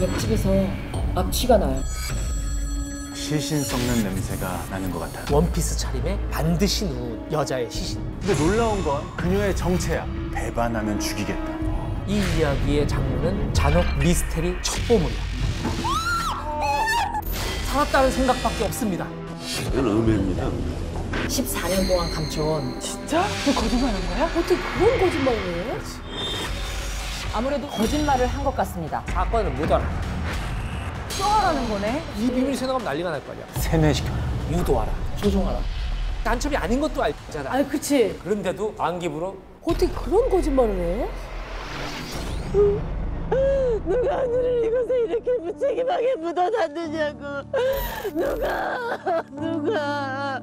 옆집에서 악취가 나요. 시신 썩는 냄새가 나는 것 같아요. 원피스 차림에 반드시 누운 여자의 시신. 근데 놀라운 건 그녀의 정체야. 배반하면 죽이겠다. 이 이야기의 장르는 잔혹 미스테리 첩보물이야. 살았다는 생각밖에 없습니다. 이건 음해입니다. 14년 동안 감춰온 진짜? 그 거짓말한 거야? 어떻게 그런 거짓말을 해요? 아무래도 거짓말을 한 것 같습니다. 사건을 못 알아. 수화라는 거네? 이 비밀이 새나가면 난리가 날 거 아니야. 세뇌시켜. 유도하라. 조종하라. 간첩이 아닌 것도 알잖아. 아, 그치. 그런데도 안기부로 어떻게 그런 거짓말을 해? 누가 하늘을 이곳에 이렇게 무책임하게 묻어놨느냐고 누가 누가